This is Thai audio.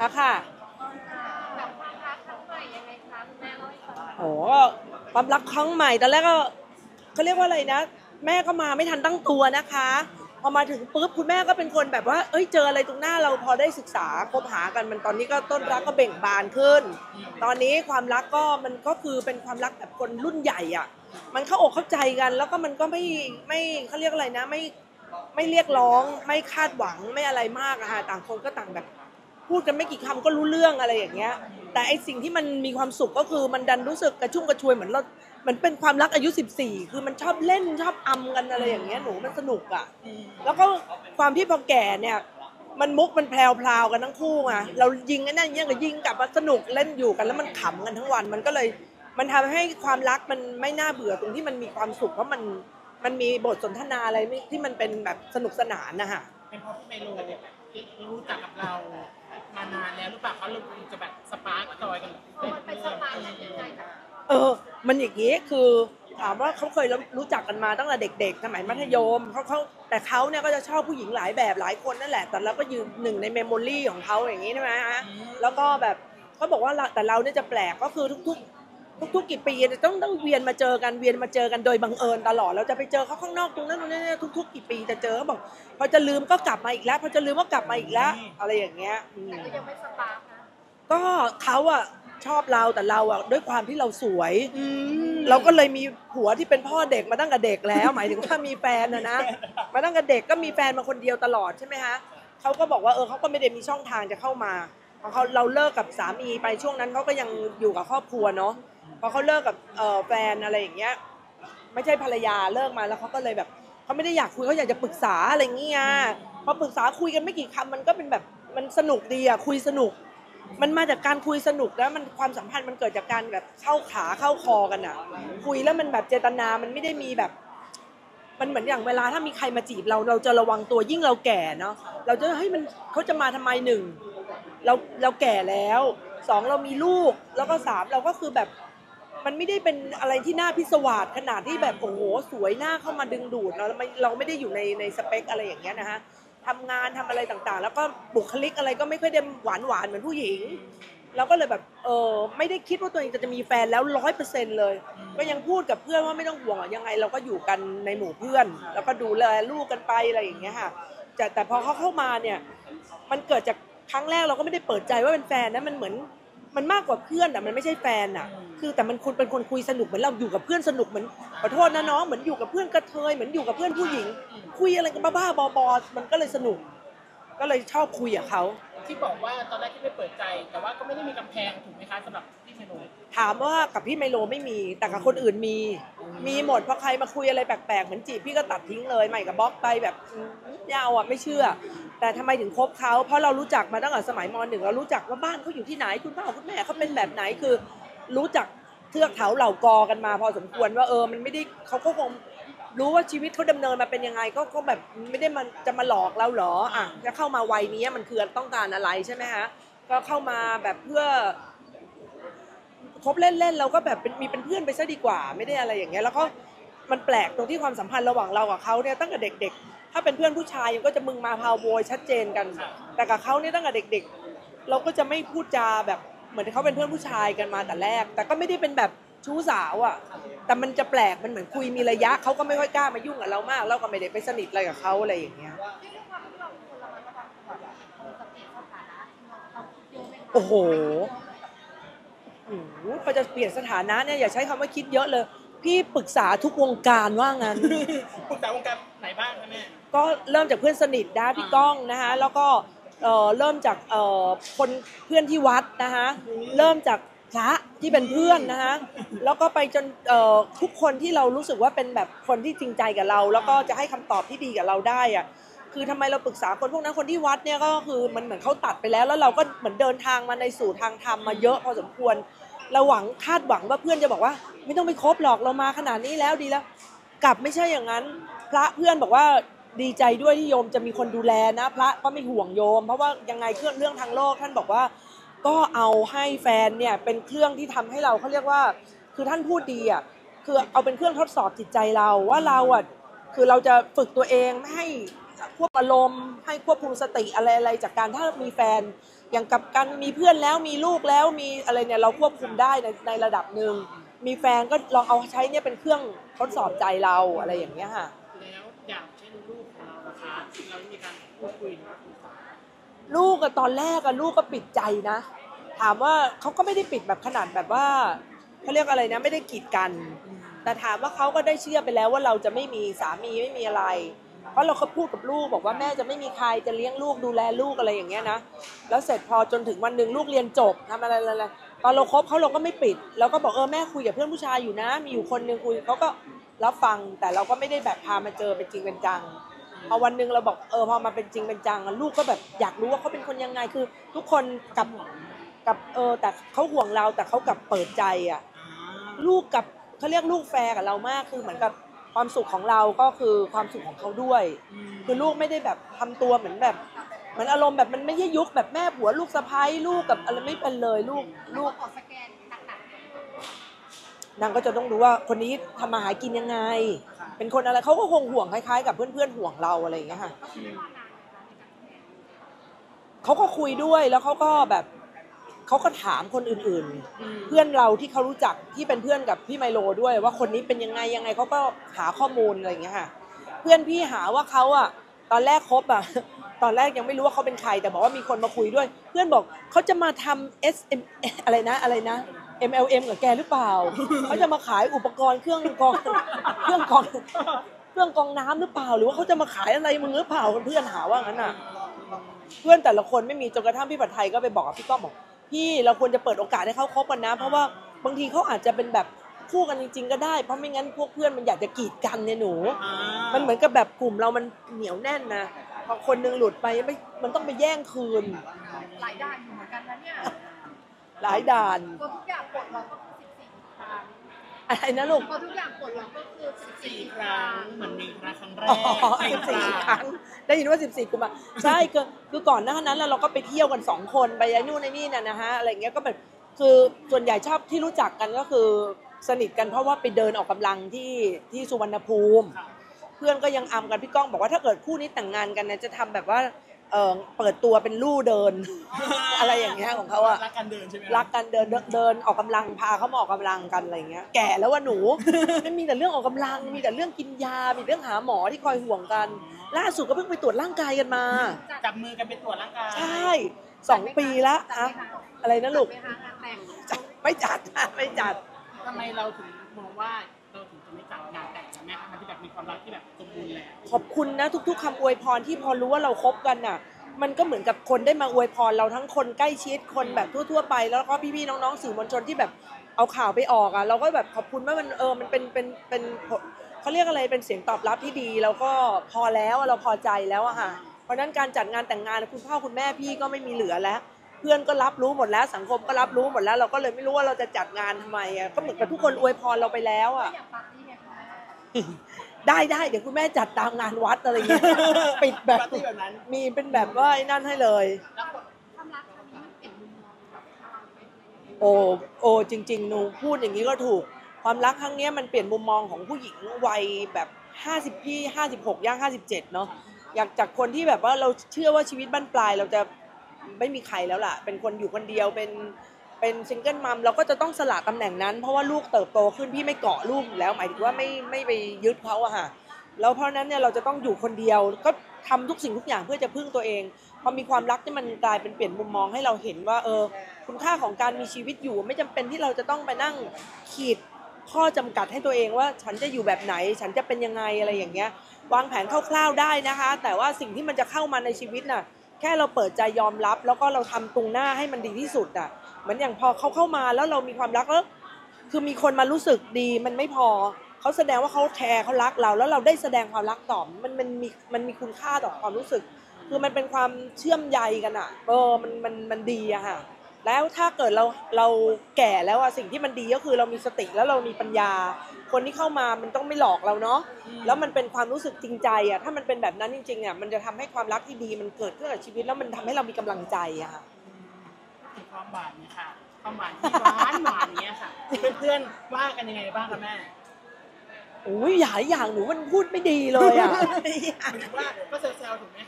อะค่ะแบบความรักครั้งใหม่ยังไงคะคุณแม่เล่าให้ฟังโอ้ความรักครั้งใหม่ตอนแรกก็เขาเรียกว่าอะไรนะ แม่ก็มาไม่ทันตั้งตัวนะคะพอมาถึงปุ๊บคุณแม่ก็เป็นคนแบบว่า เอ้ยเจออะไรตรงหน้าเราพอได้ศึกษาคบหากันมันตอนนี้ก็ต้นรักก็เบ่งบานขึ้น ตอนนี้ความรักก็มันก็คือเป็นความรักแบบคนรุ่นใหญ่อะ มันเข้าอกเข้าใจกัน แล้วก็มันก็ไม่ไม่เขาเรียกอะไรนะ ไม่ไม่เรียกร้องไม่คาดหวังไม่อะไรมากอะค่ะต่างคนก็ต่างแบบ พูดกันไม่กี่คำก็รู้เรื่องอะไรอย่างเงี้ย แต่ไอสิ่งที่มันมีความสุขก็คือมันดันรู้สึกกระชุ่มกระชวยเหมือนเราเหมือนเป็นความรักอายุ 14 คือมันชอบเล่นชอบอำกันอะไรอย่างเงี้ยหนูมันสนุกอะ แล้วก็ความที่พอแก่เนี่ยมันมุกมันแพรวๆกันทั้งคู่ไงเรายิงกันนั่นยิงกับยิงกลับมาสนุกเล่นอยู่กันแล้วมันขำกันทั้งวันมันก็เลย มันทำให้ความรักมันไม่น่าเบื่อตรงที่มันมีความสุขเพราะมันมันมีบทสนทนาอะไรที่มันเป็นแบบสนุกสนานนะคะเป็นเพราะพี่ไมโลรู้จักกับเรา มานานแล้วหรือเปล่าเขาเลยจะแบบ spark joy กันมันเป็น spark กันยังไงเออ มันอย่างนี้คือถามว่าเขาเคยรู้จักกันมาตั้งแต่เด็กๆ สมัยมัธยมเขาเขาแต่เขาเนี่ยก็จะชอบผู้หญิงหลายแบบหลายคนนั่นแหละ แต่เราก็ยืนหนึ่งใน memory ของเขาอย่างนี้ใช่ไหมฮะ แล้วก็แบบเขาบอกว่าแต่เราเนี่ยจะแปลกก็คือทุก ทุกๆกี่ปีเนี่ยต้องต้องเวียนมาเจอกันเวียนมาเจอกันโดยบังเอิญตลอดเราจะไปเจอเขาข้างนอกตรงนั้นตรงนี้ทุก ๆ กี่ปีจะเจอเขาบอกพอจะลืมก็กลับมาอีกแล้วพอจะลืมก็กลับมาอีกแล้ว อะไรอย่างเงี้ยอืมแต่ก็ยังไม่สปาร์กนะก็เขาอะชอบเราแต่เราอะด้วยความที่เราสวยเราก็เลยมีผัวที่เป็นพ่อเด็กมาตั้งแต่เด็กแล้ว หมายถึงว่ามีแฟนนะนะมาตั้งแต่เด็กก็มีแฟนมาคนเดียวตลอดใช่ไหมฮะเขาก็บอกว่าเออเขาก็ไม่ได้มีช่องทางจะเข้ามาพอเขาเราเลิกกับสามีไปช่วงนั้นเขาก็ยังอยู่กับครอบครัวเนาะ พอเขาเลิกกับเอแฟนอะไรอย่างเงี้ยไม่ใช่ภรรยาเลิกมาแล้วเขาก็เลยแบบเขาไม่ได้อยากคุยเขาอยากจะปรึกษาอะไรเงี้ยพอปรึกษาคุยกันไม่กี่คำมันก็เป็นแบบมันสนุกดีอะคุยสนุก มันมาจากการคุยสนุกแล้วมันความสัมพันธ์มันเกิดจากการแบบเข้าขาเข้าคอกันอะคุยแล้วมันแบบเจตนามันไม่ได้มีแบบ มันเหมือนอย่างเวลาถ้ามีใครมาจีบเราเราจะระวังตัวยิ่งเราแก่เนาะเราจะเฮ้ยมันเขาจะมาทำไมหนึ่งเราเราแก่แล้วสองเรามีลูกแล้วก็สามเราก็คือแบบ มันไม่ได้เป็นอะไรที่น่าพิศวาสขนาดที่แบบโอ้โหสวยหน้าเข้ามาดึงดูดเราไม่เราไม่ได้อยู่ในในสเปคอะไรอย่างเงี้ยนะฮะทำงานทำอะไรต่างๆ แล้วก็บุคลิกอะไรก็ไม่ค่อยได้หวานหวานๆเหมือนผู้หญิงเราก็เลยแบบเออไม่ได้คิดว่าตัวเองจะจะมีแฟนแล้วร้อยเปอร์เซ็นเลย ก็ยังพูดกับเพื่อนว่าไม่ต้องห่วงอะยังไงเราก็อยู่กันในหมู่เพื่อน แล้วก็ดูแลลูกกันไปอะไรอย่างเงี้ยค่ะแต่แต่พอเขาเข้ามาเนี่ยมันเกิดจากครั้งแรกเราก็ไม่ได้เปิดใจว่าเป็นแฟนนะมันเหมือน มันมากกว่าเพื่อนอะมันไม่ใช่แฟนอะ คือแต่มันคุณเป็นคนคุยสนุกเหมือนเราอยู่กับเพื่อนสนุกเหมือนขอโทษนะน้องเหมือนอยู่กับเพื่อนกระเทยเหมือนอยู่กับเพื่อนผู้หญิง คุยอะไรกันบ้าๆบอๆมันก็เลยสนุก ก็เลยชอบคุยกับเขาที่บอกว่าตอนแรกที่ไม่เปิดใจ แต่ว่าก็ไม่ได้มีกำแพงถูกไหมคะสำหรับพี่เชนุถามว่ากับพี่ไมโลไม่มีแต่กับคนอื่นมี มีหมดเพราะใครมาคุยอะไรแปลกๆเหมือนจีบพี่ก็ตัดทิ้งเลยใหม่กับบล็อกไปแบบอืมไม่เอาอะไม่เชื่อ แต่ทำไมถึงคบเขาเพราะเรารู้จักมาตั้งแต่สมัยมหนึ่งเรารู้จักว่าบ้านเขาอยู่ที่ไหนคุณพ่อคุณแม่เขาเป็นแบบไหนคือ รู้จักเทือกเขาเหล่ากอกันมา พอสมควรว่าเออมันไม่ได้เขาก็คงรู้ว่าชีวิตเขาดำเนินมาเป็นยังไงก็ก็แบบไม่ได้มันจะมาหลอกเราหรออะจะเข้ามาวัยนี้มันคือต้องการอะไรใช่ไหมฮะก็เข้ามาแบบเพื่อ คบเล่นๆเราก็แบบเป็นมีเป็นเพื่อนไปซะดีกว่า ไม่ได้อะไรอย่างเงี้ยแล้วก็มันแปลกตรงที่ความสัมพันธ์ระหว่างเรากับเขาเนี่ยตั้งแต่เด็ก ๆ ถ้าเป็นเพื่อนผู้ชายก็จะมึงมาพาวโวยชัดเจนกัน แต่กับเขาเนี่ยตั้งแต่เด็ก ๆ เราก็จะไม่พูดจาแบบเหมือนเขาเป็นเพื่อนผู้ชายกันมาแต่แรก แต่ก็ไม่ได้เป็นแบบชู้สาวอะ แต่มันจะแปลกมันเหมือนคุยมีระยะเขาก็ไม่ค่อยกล้ามายุ่งกับเรามาก เราก็ไม่ได้ไปสนิทอะไรกับเขาอะไรอย่างเงี้ยด้วยความที่เราเป็นคนระมัดระวังตัวแบบเออจะเปลี่ยนสถานะเราเราคิดเยอะไหมคะโอ้โหโอ้โห พอจะเปลี่ยนสถานะเนี่ยอย่าใช้คำว่าคิดเยอะเลย พี่ปรึกษาทุกวงการว่างั้นปรึกษาวงการไหนบ้างคะแม่ก็เริ่มจากเพื่อนสนิทนะพี่ก้องนะคะแล้วก็เอ่อเริ่มจากเอ่อคนเพื่อนที่วัดนะคะเริ่มจากพระที่เป็นเพื่อนนะคะแล้วก็ไปจนเอ่อทุกคนที่เรารู้สึกว่าเป็นแบบคนที่จริงใจกับเรา แล้วก็จะให้คำตอบที่ดีกับเราได้อะ คือทำไมเราปรึกษาคนพวกนั้นคนที่วัดเนี่ยก็คือมันเหมือนเขาตัดไปแล้ว แล้วเราก็เหมือนเดินทางมาในสู่ทางธรรมมาเยอะพอสมควรเราหวังคาดหวังว่าเพื่อนจะบอกว่า ไม่ต้องไปคบหรอกเรามาขนาดนี้แล้วดีแล้ว กลับไม่ใช่อย่างนั้น พระเพื่อนบอกว่าดีใจด้วยที่โยมจะมีคนดูแลนะ พระก็ไม่ห่วงโยม เพราะว่ายังไงเครื่องเรื่องทางโลกท่านบอกว่า ก็เอาให้แฟนเนี่ยเป็นเครื่องที่ทำให้เราเขาเรียกว่า คือท่านพูดดีอะคือเอาเป็นเครื่องทดสอบจิตใจเราว่าเราอะคือเราจะฝึกตัวเองไม่ให้ ควบอารมณ์ให้ควบคุมสติอะไรอะไรจากการถ้ามีแฟน อย่างกับการมีเพื่อนแล้วมีลูกแล้วมีอะไรเนี่ยเราควบคุมได้ในในระดับหนึ่งมีแฟนก็ลองเอาใช้เนี่ยเป็นเครื่องทดสอบใจเราอะไรอย่างเงี้ยค่ะแล้วอย่างเช่นลูกของเรานะคะเรามีการพูดคุยหรือว่าปรึกษาลูกอะตอนแรกอะลูกก็ปิดใจนะ ถามว่าเขาก็ไม่ได้ปิดแบบขนาดแบบว่าเขาเรียกอะไรนะไม่ได้กีดกัน แต่ถามว่าเขาก็ได้เชื่อไปแล้วว่าเราจะไม่มีสามีไม่มีอะไรเพ ราะเราก็พูดกับลูกบอกว่าแม่จะไม่มีใครจะเลี้ยงลูกดูแลลูกอะไรอย่างเงี้ยนะแล้วเสร็จพอจนถึงวันหนึ่งลูกเรียนจบทำอะไรอะไรตอนเราคบเขาเราก็ไม่ปิดเราก็บอกเออแม่คุยกับเพื่อนผู้ชายอยู่นะ มีอยู่คนหนึ่งคุยเขาก็รับฟังแต่เราก็ไม่ได้แบบพามาเจอเป็นจริงเป็นจังพอวันหนึ่งเราบอกเออพอมาเป็นจริงเป็นจังอะลูกก็แบบอยากรู้ว่าเขาเป็นคนยังไงคือ ทุกคนกับกับเออแต่เขาห่วงเราแต่เขากลับเปิดใจอะลูกกับเขาเรียกลูกแฟร์กับเรามากคือเหมือนกับ ความสุขของเราก็คือความสุขของเขาด้วย คือลูกไม่ได้แบบทำตัวเหมือนแบบเหมือนอารมณ์แบบมันไม่ใช่ยุคแบบแม่ผัวลูกสะใภ้ลูกกับอะไรไม่เป็นเลยลูกลูกขอสแกนหนักนางก็จะต้องรู้ว่าคนนี้ทำมาหากินยังไง เป็นคนอะไรเขาก็คงห่วงคล้ายๆ กับเพื่อนๆห่วงเราอะไรอย่างเงี้ยค่ะๆก็คือว่านานนะคะในการสแกนเขาก็คุยด้วยแล้วเขาก็แบบ เขาก็ถามคนอื่นๆ เพื่อนเราที่เขารู้จักที่เป็นเพื่อนกับพี่ไมโลด้วย ว่าคนนี้เป็นยังไงยังไงเขาก็หาข้อมูลอะไรอย่างเงี้ยค่ะเพื่อนพี่หาว่าเขาอะตอนแรกคบอะตอนแรกยังไม่รู้ว่าเขาเป็นใครแต่บอกว่ามีคนมาคุยด้วย เพื่อนบอกเขาจะมาทำ S M อะไรนะอะไรนะ MLM กับแกหรือเปล่าเขาจะมาขายอุปกรณ์เครื่องกรองเครื่องกรองเครื่องกรองน้ำหรือเปล่า หรือว่าเขาจะมาขายอะไรมึงหรือเปล่าเพื่อนหาว่างั้นอะเพื่อนแต่ละคนไม่มีจนกระทั่งพี่ผัดไทยก็ไปบอกกับพี่ก้องบอก พี่เราควรจะเปิดโอกาสให้เขาคบกันนะ เพราะว่าบางทีเขาอาจจะเป็นแบบคู่กันจริง ๆ ก็ได้ เพราะไม่งั้นพวกเพื่อนมันอยากจะกีดกันเนี่ยหนู มันเหมือนกับแบบกลุ่มเรามันเหนียวแน่นนะพอคนหนึงหลุดไปไม่มันต้องไปแย่งคืน หลายด้านอยู่เหมือนกันนะเนี่ย หลายด่านพอทุกอย่างปลดล็อกก็คือ14ครั้ง อะไรนะลูก พอทุกอย่างปลดล็อกก็คือสี่14คครั้รั้งงเหมือนมีครั้งครั้งแรอ๋อกสี่สิบสี่ครั้ง ได้ยินว่าสิบสี่กุมภาใช่คือคือก่อนหน้านั้นแล้วเราก็ไปเที่ยวกันสองคนไปไอ้นู่นไอ้นี่น่ะนะฮะอะไรอย่างเงี้ยก็แบบคือส่วนใหญ่ชอบที่รู้จักกันก็คือสนิทกันเพราะว่าไปเดินออกกำลังที่ที่สุวรรณภูมิ เพื่อนก็ยังอำกันพี่ก้องบอกว่าถ้าเกิดคู่นี้แต่งงานกันเนี่ยจะทำแบบว่า เออเปิดตัวเป็นลู่เดิน อะไรอย่างเงี้ยของเขาอะรักกันเดินใช่ไหมรักกันเดินเดินเดินออกกำลังพาเขามาออกกำลังกันอะไรเงี้ยแก่แล้วว่าหนูไม่มีแต่เรื่องออกกำลัง มีแต่เรื่องกินยา มีเรื่องหาหมอที่คอยห่วงกัน ล่าสุดก็เพิ่งไปตรวจร่างกายกันมาจับมือกันไปตรวจร่างกายใช่สองปีละอะอะไรนะลูกไปหางานแต่งจัดไม่จัดนะไม่จัดทำไมเราถึงมองว่าเราถึงจะไม่จัดงานแต่งนะแม่ทั้งที่แบบมีความรักที่แบบสมบูรณ์แล้ว ขอบคุณนะทุก ๆคำอวยพรที่พอรู้ว่าเราคบกันน่ะ มันก็เหมือนกับคนได้มาอวยพรเราทั้งคนใกล้ชิดคนแบบทั่ว ๆ ไป แล้วก็พี่ๆน้องๆสื่อมวลชนที่แบบเอาข่าวไปออกอะเราก็แบบขอบคุณว่ามันเออมันเป็นเป็นเป็นเขาเรียกอะไรเป็นเสียงตอบรับที่ดีแล้วก็พอแล้วเราพอใจแล้วอะค่ะเพราะนั้นการจัดงานแต่งงานคุณพ่อคุณแม่พี่ก็ไม่มีเหลือแล้ว เพื่อนก็รับรู้หมดแล้วสังคมก็รับรู้หมดแล้ว เราก็เลยไม่รู้ว่าเราจะจัดงานทำไมอะก็เหมือนกับทุกคนอวยพรเราไปแล้วอะ ไงคะได้ได้เดี๋ยวคุณแม่จัดตามงานวัดอะไรอย่างเงี้ยปิดแบบปาร์ตี้แบบนั้น มีเป็นแบบว่าไอ้นั่นให้เลยแล้วคนความรักครั้งนี้มันเปลี่ยนมุมมองกับเราไหมโอ้โอ้จริงๆหนูพูดอย่างนี้ก็ถูก ความรักครั้งเนี้ยมันเปลี่ยนมุมมองของผู้หญิงวัยแบบ50พี่56ย่าง57เนาะอยากจากคนที่แบบว่าเราเชื่อว่าชีวิตบ้านปลายเราจะไม่มีใครแล้วล่ะ เป็นคนอยู่คนเดียวเป็น เป็นซิงเกิลมัมเราก็จะต้องสละตำแหน่งนั้น เพราะว่าลูกเติบโตขึ้นพี่ไม่เกาะลูกแล้วหมายถึงว่าไม่ไม่ไปยึดเขาอะค่ะแล้วเพราะนั้นเนี่ยเราจะต้องอยู่คนเดียวก็ทำทุกสิ่งทุกอย่างเพื่อจะพึ่งตัวเองพอมีความรักที่มันกลายเป็นเปลี่ยนมุมมองให้เราเห็นว่า เออ คุณค่าของการมีชีวิตอยู่ ไม่จำเป็นที่เราจะต้องไปนั่งขีดข้อจำกัดให้ตัวเองว่าฉันจะอยู่แบบไหน ฉันจะเป็นยังไงอะไรอย่างเงี้ยวางแผนคร่าวๆได้นะคะ แต่ว่าสิ่งที่มันจะเข้ามาในชีวิตน่ะ แค่เราเปิดใจยอมรับ แล้วก็เราทำตรงหน้าให้มันดีที่สุดอะ เหมือนอย่างพอเขาเข้ามาแล้วเรามีความรักแล้วคือมีคนมารู้สึกดีมันไม่พอเขาแสดงว่าเขาแคร์เขารักเรา แล้วเราได้แสดงความรักตอบมันมันมีมันมีคุณค่าต่อความรู้สึก คือมันเป็นความเชื่อมใยกันอะเออมันมันมันดีอะค่ะแล้วถ้าเกิดเราเราแก่แล้วอะสิ่งที่มันดีก็คือเรามีสติแล้วเรามีปัญญา คนที่เข้ามามันต้องไม่หลอกเราเนาะแล้วมันเป็นความรู้สึกจริงใจอะถ้ามันเป็นแบบนั้นจริงๆอะมันจะทำให้ความรักที่ดีมันเกิดขึ้นกับชีวิตแล้วมันทำให้เรามีกำลังใจอะค่ะ ถึงความหวานเนี่ยค่ะ ความหวานที่หวานหวานเนี้ยค่ะ เพื่อนๆว่ากันยังไงบ้างคะแม่โอ้ยอย่าอย่างหนูมันพูดไม่ดีเลยอะหมายถึงว่าก็เซลล์ๆถูกไหม